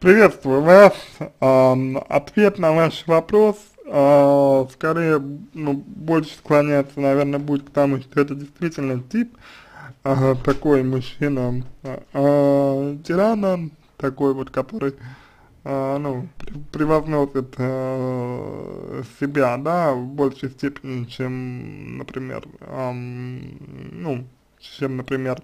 Приветствую вас. Ответ на ваш вопрос э, скорее, ну, больше склоняется, наверное, будет к тому, что это действительно тип э, такой мужчина э, тирана, такой вот, который ну, превозносит себя, да, в большей степени, чем, например, ну, чем, например,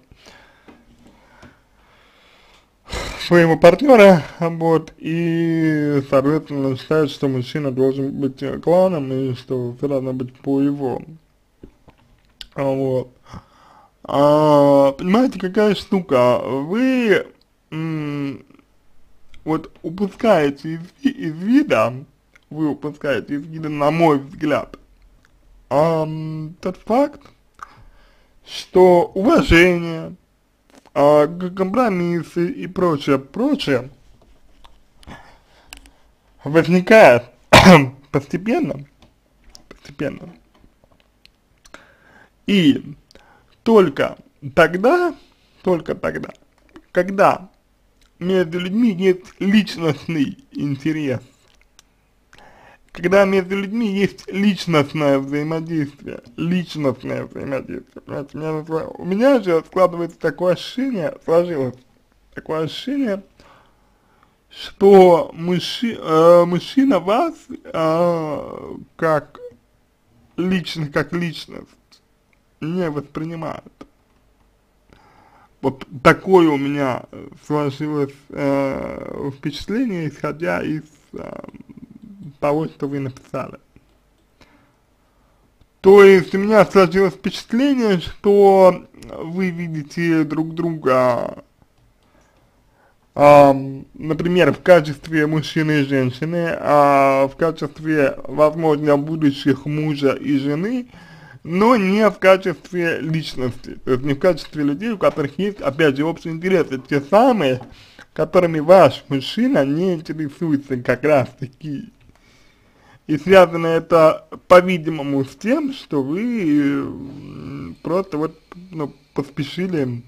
своего партнера, вот, и, соответственно, считает, что мужчина должен быть главным, и что все должно быть по его, вот. А, понимаете, какая штука, вы, вот, упускаете из, из вида, вы упускаете из вида, на мой взгляд, а, тот факт, что уважение, а, компромиссы и прочее, прочее возникает постепенно, постепенно. И только тогда, только тогда, когда между людьми есть личностный интерес, когда между людьми есть личностное взаимодействие, личностное взаимодействие, понимаете, меня, у меня же складывается такое ощущение, сложилось такое ощущение, что мужчи, э, мужчина вас э, как личность, как личность не воспринимает. Вот такое у меня сложилось э, впечатление, исходя из э, того, что вы написали. То есть у меня сложилось впечатление, что вы видите друг друга, э, например, в качестве мужчины и женщины, а в качестве, возможно, будущих мужа и жены, но не в качестве личности, то есть не в качестве людей, у которых есть, опять же, общие интересы, те самые, которыми ваш мужчина не интересуется как раз таки. И связано это, по-видимому, с тем, что вы просто вот, ну, поспешили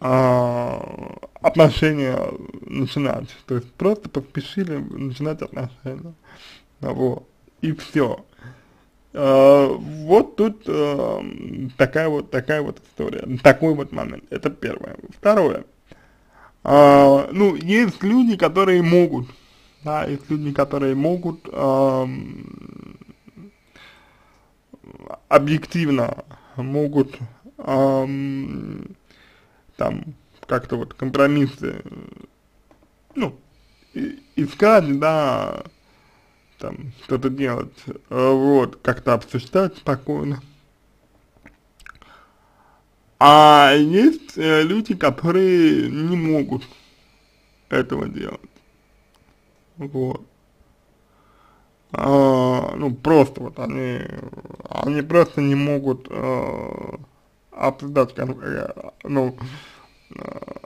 а, отношения начинать. То есть просто поспешили начинать отношения. Вот. И все. А, вот тут а, такая вот, такая вот история. Такой вот момент. Это первое. Второе. А, ну, есть люди, которые могут да, есть люди, которые могут эм, объективно могут эм, там как-то вот компромиссы, ну, искать, да, там, что-то делать, вот, как-то обсуждать спокойно. А есть э, люди, которые не могут этого делать вот. А, ну, просто вот они, они просто не могут а, обсуждать, э, ну, а,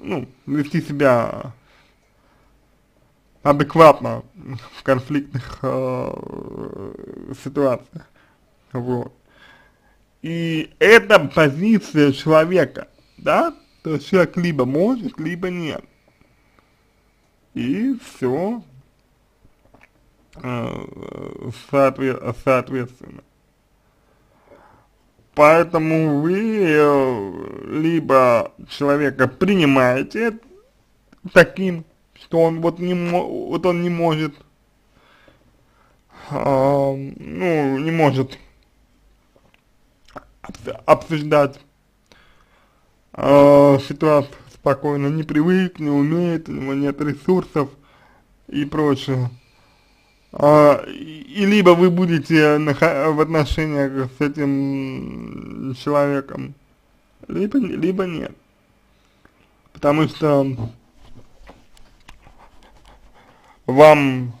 ну, вести себя адекватно в конфликтных э, ситуациях, вот. И это позиция человека, да, то есть человек либо может, либо нет и все э, соответственно. Поэтому вы э, либо человека принимаете таким, что он вот не, вот он не может, а, ну, не может обсуждать э, ситуацию спокойно не привык, не умеет, у него нет ресурсов и прочее. А, и либо вы будете в отношениях с этим человеком, либо, либо нет. Потому что вам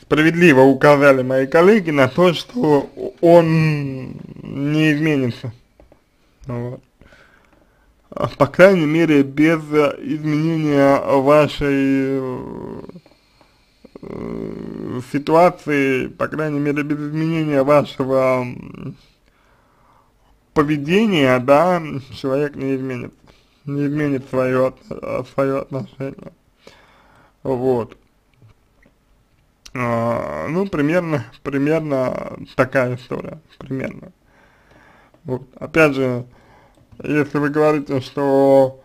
справедливо указали мои коллеги на то, что он не изменится. Вот по крайней мере, без изменения вашей э, ситуации, по крайней мере, без изменения вашего поведения, да, человек не изменится. не изменит свое, свое отношение. Вот. А, ну, примерно, примерно такая история, примерно. Вот. Опять же, если вы говорите, что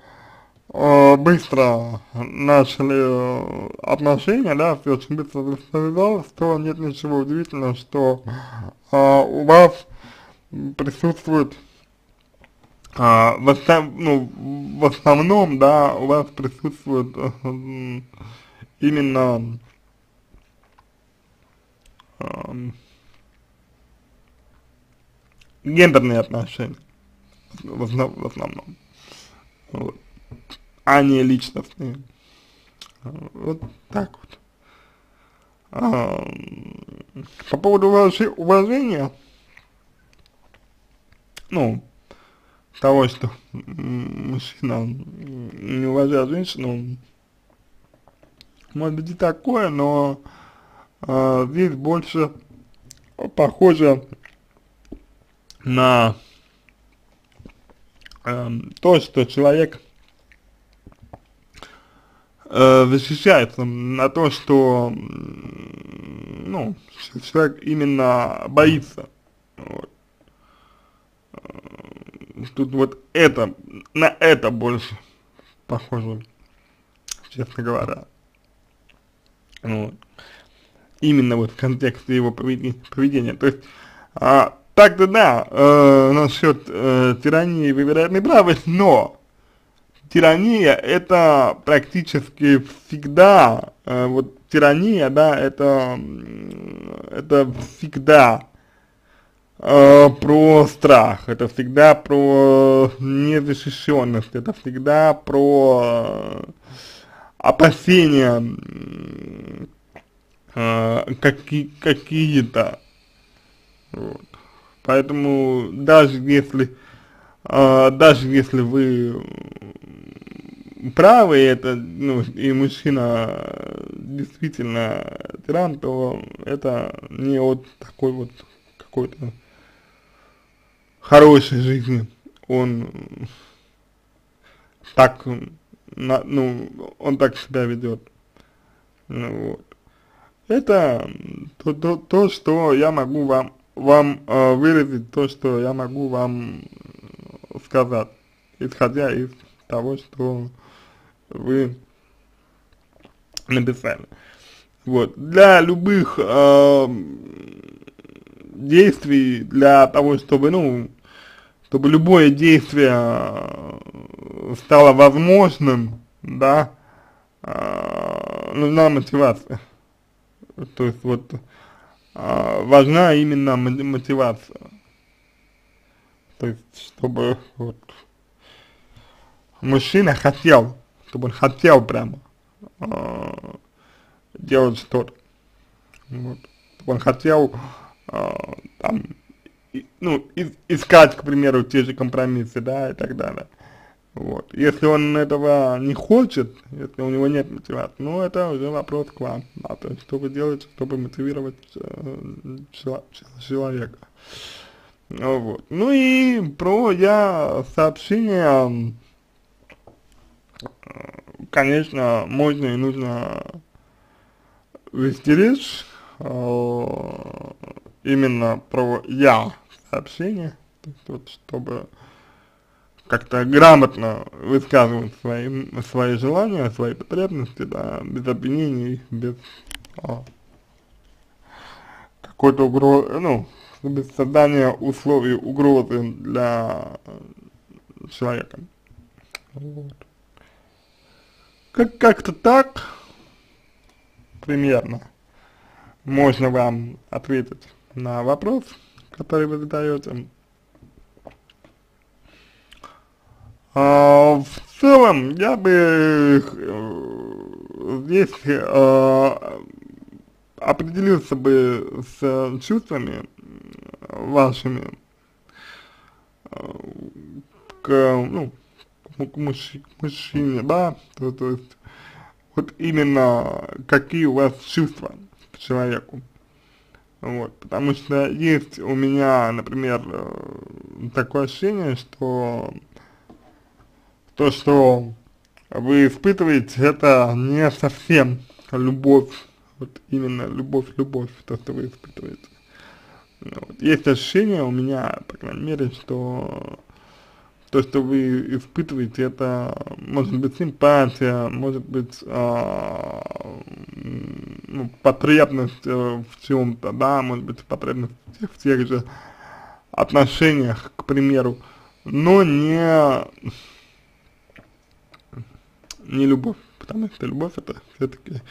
э, быстро начали отношения, да, все очень быстро завязалось, то нет ничего удивительного, что э, у вас присутствует а, в, ну, в основном, да, у вас присутствует э, именно э, гендерные отношения в, основ, в основном, вот, а не личностные. Вот так вот. А, по поводу уважения, ну, того, что мужчина не уважает женщину, может быть и такое, но а, здесь больше похоже на то, что человек э, защищается, на то, что ну, человек именно боится. Вот. Э, тут вот это, на это больше похоже, честно говоря. Вот. Именно вот в контексте его поведения. То есть, а, так-то да, э, насчет э, тирании вы, вероятно, правы, но тирания это практически всегда, э, вот тирания, да, это, это всегда э, про страх, это всегда про незащищенность, это всегда про опасения э, какие, какие-то, вот. Поэтому даже если, э, даже если вы правы, это, ну, и мужчина действительно тиран, то это не от такой вот какой-то хорошей жизни. Он так, на, ну, он так себя ведет. Ну, вот. Это то, то, то, что я могу вам вам э, выразить то, что я могу вам сказать, исходя из того, что вы написали. Вот. Для любых э, действий, для того, чтобы, ну, чтобы любое действие э, стало возможным, да, э, нужна мотивация. То есть вот важна именно мотивация. То есть, чтобы вот мужчина хотел, чтобы он хотел прямо э, делать что-то. Вот. Чтобы он хотел э, там, и, ну, и, искать, к примеру, те же компромиссы, да, и так далее. Вот. Если он этого не хочет, если у него нет мотивации, ну это уже вопрос к вам. Да, то есть что вы делаете, чтобы мотивировать э, человека. Ну, вот. ну и про я сообщение, конечно, можно и нужно вести речь э, именно про я сообщение, вот, чтобы как-то грамотно высказывать свои, свои желания, свои потребности, да, без обвинений, без а, какой-то угрозы, ну, без создания условий угрозы для человека. Вот. Как как-то так примерно можно вам ответить на вопрос, который вы задаете. А, в целом, я бы э, здесь э, определился бы с чувствами вашими э, к, ну, к мужчине, мужчине да, то, то есть вот именно какие у вас чувства к человеку. Вот, потому что есть у меня, например, такое ощущение, что то, что вы испытываете, это не совсем любовь, вот именно любовь-любовь, то, что вы испытываете. Вот. Есть ощущение у меня, по крайней мере, что то, что вы испытываете, это может быть симпатия, может быть а, ну, потребность э, в чем-то, да, может быть потребность в тех же отношениях, к примеру, но не, не любовь, потому что любовь это все-таки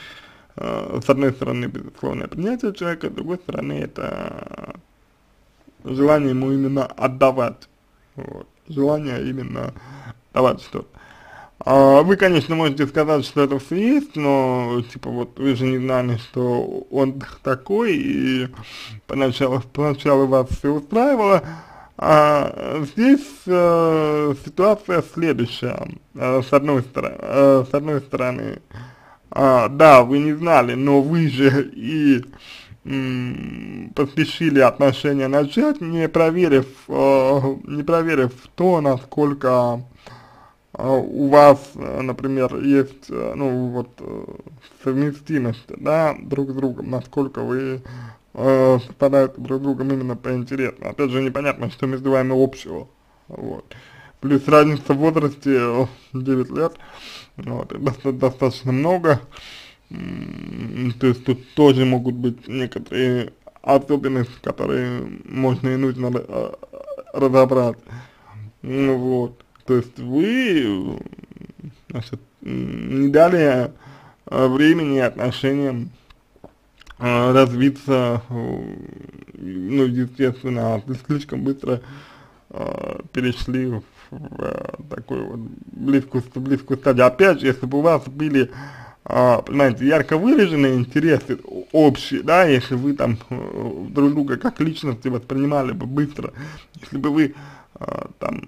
э, с одной стороны безусловное принятие человека, с другой стороны это желание ему именно отдавать, вот, желание именно давать что-то. А, вы, конечно, можете сказать, что это все есть, но, типа, вот, вы же не знали, что он такой, и поначалу, поначалу вас все устраивало, а здесь э, ситуация следующая, э, с одной стороны, э, с одной стороны, э, да, вы не знали, но вы же и поспешили отношения начать, не проверив, э, не проверив то, насколько э, у вас, э, например, есть, э, ну, вот, э, совместимость, да, друг с другом, насколько вы э, совпадают друг с другом именно по интересам. Опять же, непонятно, что между вами общего, вот. Плюс разница в возрасте 9 лет, вот, это достаточно много, то есть тут тоже могут быть некоторые особенности, которые можно и нужно э, разобрать. Ну вот, то есть вы, значит, не дали э, времени отношениям э, развиться, ну, естественно, слишком быстро перешли в, в такую вот близкую, близкую стадию. Опять же, если бы у вас были а, понимаете, ярко выраженные интересы общие, да, если вы там э, друг друга как личности воспринимали бы быстро, если бы вы там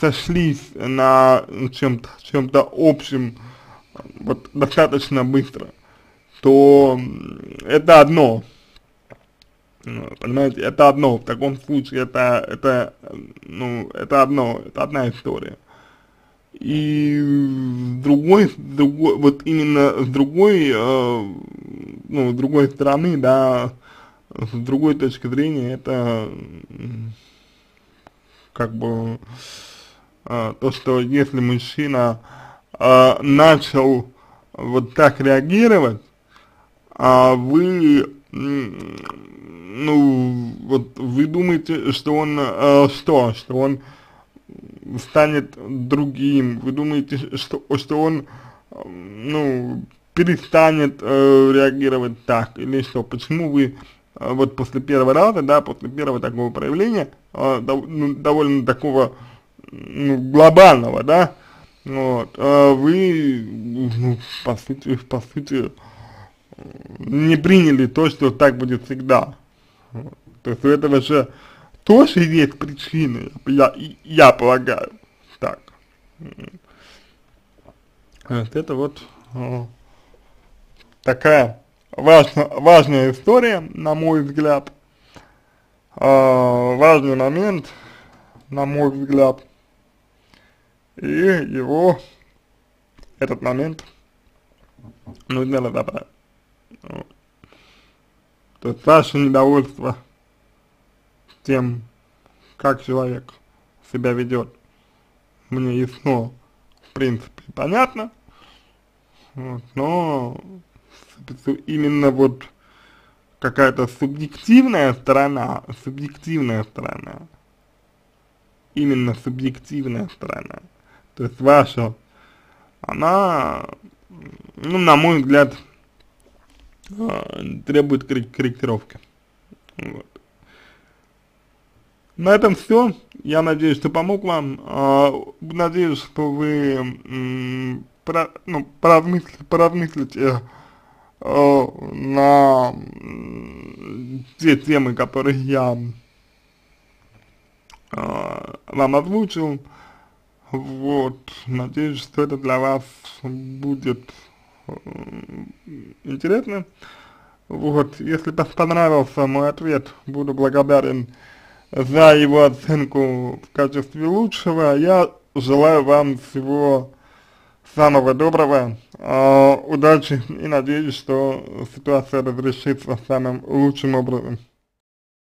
сошлись на чем-то чем-то общем вот достаточно быстро, то это одно, ну, понимаете, это одно, в таком случае это, это, ну, это одно, это одна история. И другой, другой, вот именно с другой, э, ну, с другой стороны, да, с другой точки зрения, это как бы э, то, что если мужчина э, начал вот так реагировать, вы, ну, вот вы думаете, что он, э, что, что он станет другим, вы думаете, что, что он, ну, перестанет э, реагировать так, или что, почему вы э, вот после первого раза, да, после первого такого проявления, э, дов, ну, довольно такого, ну, глобального, да, вот, э, вы, ну, по сути, по сути, не приняли то, что так будет всегда. То есть у этого же тоже есть причины, я, я полагаю, так. Вот это вот такая важна, важная история, на мой взгляд, э, важный момент, на мой взгляд, и его, этот момент, нужно разобрать. То есть ваше недовольство тем, как человек себя ведет, мне ясно, в принципе, понятно, вот, но именно вот какая-то субъективная сторона, субъективная сторона, именно субъективная сторона, то есть ваша, она, ну, на мой взгляд, требует корректировки. Вот. На этом все. Я надеюсь, что помог вам. А, надеюсь, что вы про, ну, поразмыслите, поразмыслите э, на те темы, которые я э, вам озвучил. Вот, надеюсь, что это для вас будет интересно. Вот, если понравился мой ответ, буду благодарен за его оценку в качестве лучшего. Я желаю вам всего самого доброго, э, удачи и надеюсь, что ситуация разрешится самым лучшим образом.